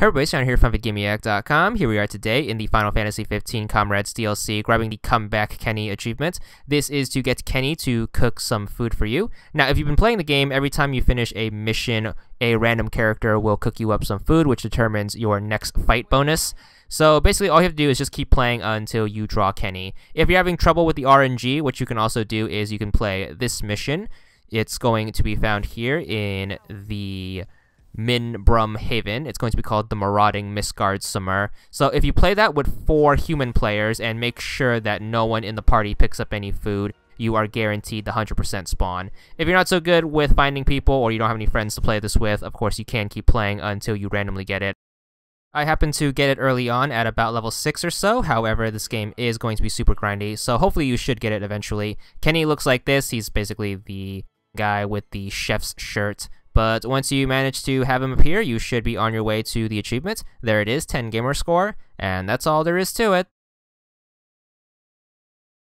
Hey everybody, Sean here from VidGamiac.com. Here we are today in the Final Fantasy XV Comrades DLC, grabbing the Comeback Kenny achievement. This is to get Kenny to cook some food for you. Now, if you've been playing the game, every time you finish a mission, a random character will cook you up some food, which determines your next fight bonus. So basically, all you have to do is just keep playing until you draw Kenny. If you're having trouble with the RNG, what you can also do is you can play this mission. It's going to be found here in the Min Brum Haven. It's going to be called the Marauding Mistguard Summer. So if you play that with four human players and make sure that no one in the party picks up any food, you are guaranteed the 100% spawn. If you're not so good with finding people or you don't have any friends to play this with, of course you can keep playing until you randomly get it. I happened to get it early on at about level 6 or so, however this game is going to be super grindy, so hopefully you should get it eventually. Kenny looks like this, he's basically the guy with the chef's shirt but once you manage to have him appear, you should be on your way to the achievement. There it is, 10 gamer score, and that's all there is to it.